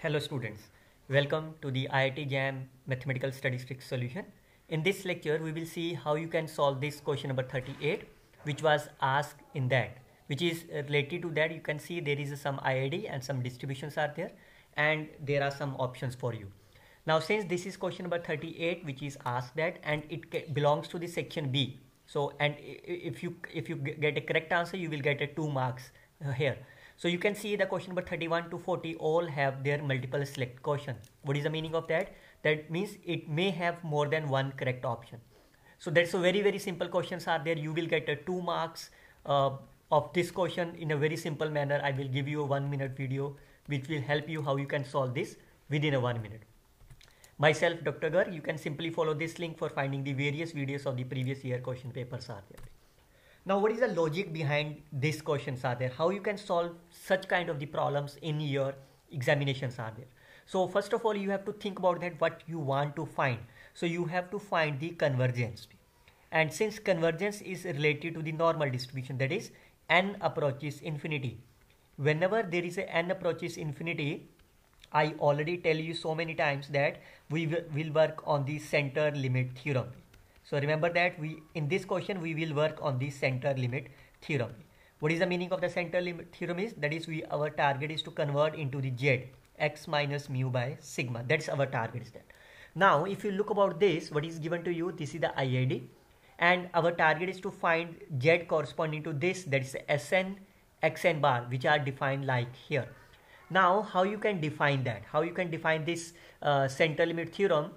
Hello students, welcome to the IIT JAM Mathematical Statistics solution. In this lecture, we will see how you can solve this question number 38 which was asked in that which is related to that you can see there is some IID and some distributions are there and there are some options for you. Now since this is question number 38 which is asked that and it belongs to the section B. So and if you if you get a correct answer you will get a 2 marks uh, here. So you can see the question number 31 to 40 all have their multiple select question. What is the meaning of that? That means it may have more than one correct option. So that's a very very simple questions are there. You will get a two marks uh, of this question in a very simple manner. I will give you a one minute video which will help you how you can solve this within a one minute. Myself Dr. Garg, you can simply follow this link for finding the various videos of the previous year question papers are there. Now, what is the logic behind these questions are there? How you can solve such kind of the problems in your examinations are there? So first of all, you have to think about that what you want to find. So you have to find the convergence. And since convergence is related to the normal distribution, that is n approaches infinity. Whenever there is a n approaches infinity, I already tell you so many times that we will work on the central limit theorem. So remember that we in this question we will work on the central limit theorem. What is the meaning of the central limit theorem is that is we our target is to convert into the z x minus mu by sigma. That's our target is that. Now if you look about this what is given to you this is the IID and our target is to find z corresponding to this that is Sn xn bar which are defined like here. Now how you can define that? How you can define this uh, central limit theorem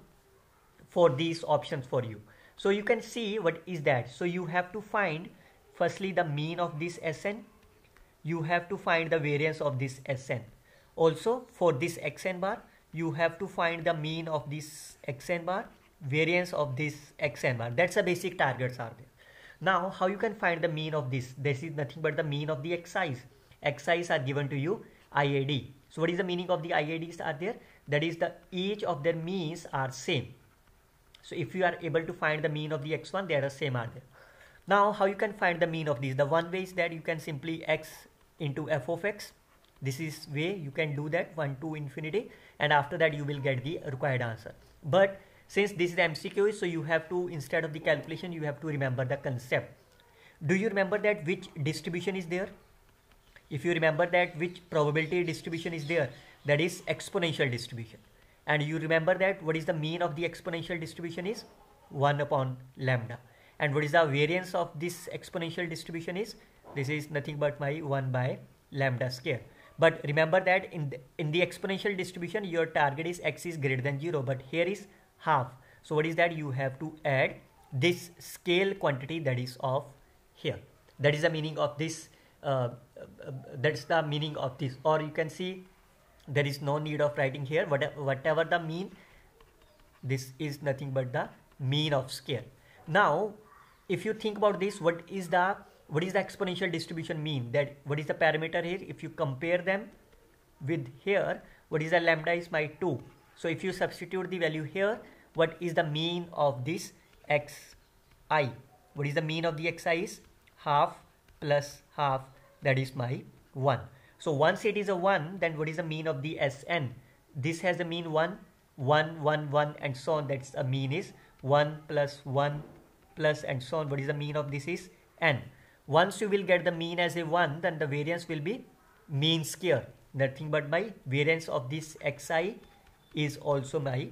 for these options for you? So you can see what is that. So you have to find firstly the mean of this Sn. You have to find the variance of this Sn. Also for this Xn bar, you have to find the mean of this Xn bar, variance of this Xn bar. That's the basic targets are there. Now how you can find the mean of this? This is nothing but the mean of the xi's. xi's are given to you IID. So what is the meaning of the IIDs are there? That is the each of their means are same. So if you are able to find the mean of the x1, they are the same are there. Now how you can find the mean of these? The one way is that you can simply x into f of x. This is way you can do that 1 to infinity and after that you will get the required answer. But since this is MCQ so you have to instead of the calculation you have to remember the concept. Do you remember that which distribution is there? If you remember that which probability distribution is there that is exponential distribution and you remember that what is the mean of the exponential distribution is? 1 upon lambda. And what is the variance of this exponential distribution is? This is nothing but my 1 by lambda square. But remember that in the, in the exponential distribution your target is x is greater than 0 but here is half. So what is that? You have to add this scale quantity that is of here. That is the meaning of this uh, uh, that's the meaning of this. Or you can see there is no need of writing here. Whatever, the mean this is nothing but the mean of scale. Now if you think about this what is the what is the exponential distribution mean? That what is the parameter here? If you compare them with here what is the lambda is my 2 so if you substitute the value here what is the mean of this xi? What is the mean of the xi is half plus half that is my 1 so once it is a 1, then what is the mean of the Sn? This has a mean 1, 1, 1, 1 and so on. That's a mean is 1 plus 1 plus and so on. What is the mean of this is n. Once you will get the mean as a 1, then the variance will be mean square. Nothing but my variance of this xi is also my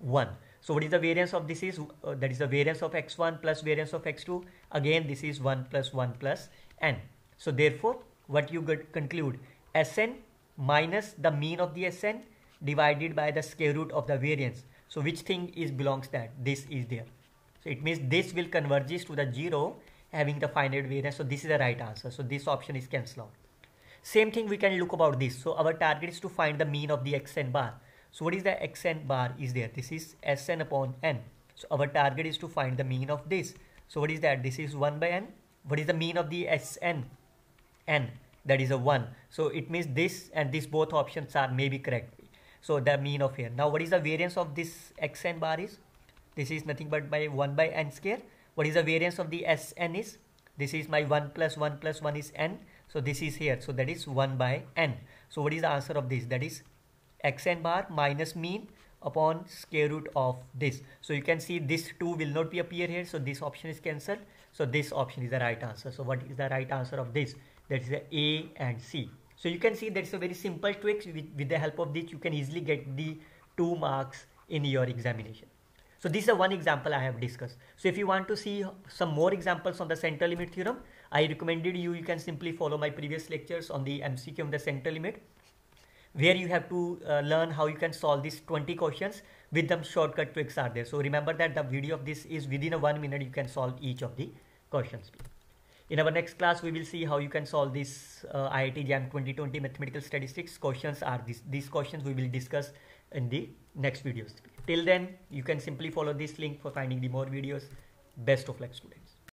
1. So what is the variance of this is uh, that is the variance of x1 plus variance of x2 again this is 1 plus 1 plus n. So therefore what you could conclude Sn minus the mean of the Sn divided by the square root of the variance. So which thing is belongs that? This is there. So it means this will converges to the 0 having the finite variance. So this is the right answer. So this option is cancelled out. Same thing we can look about this. So our target is to find the mean of the xn bar. So what is the xn bar is there? This is Sn upon n. So our target is to find the mean of this. So what is that? This is 1 by n. What is the mean of the Sn? n that is a 1 so it means this and this both options are maybe correct. So the mean of here. Now what is the variance of this xn bar is? This is nothing but by 1 by n square. What is the variance of the sn is? This is my 1 plus 1 plus 1 is n. So this is here. So that is 1 by n. So what is the answer of this? That is xn bar minus mean upon square root of this. So you can see this 2 will not be appear here. So this option is cancelled. So this option is the right answer. So what is the right answer of this? That is the A and C. So you can see that's a very simple trick with, with the help of this you can easily get the two marks in your examination. So this is one example I have discussed. So if you want to see some more examples on the central limit theorem, I recommended you, you can simply follow my previous lectures on the MCQ on the central limit where you have to uh, learn how you can solve these 20 questions with them shortcut tricks are there. So remember that the video of this is within a one minute you can solve each of the questions. In our next class, we will see how you can solve this uh, IIT JAM 2020 mathematical statistics questions are these, these questions we will discuss in the next videos. Till then, you can simply follow this link for finding the more videos. Best of luck students.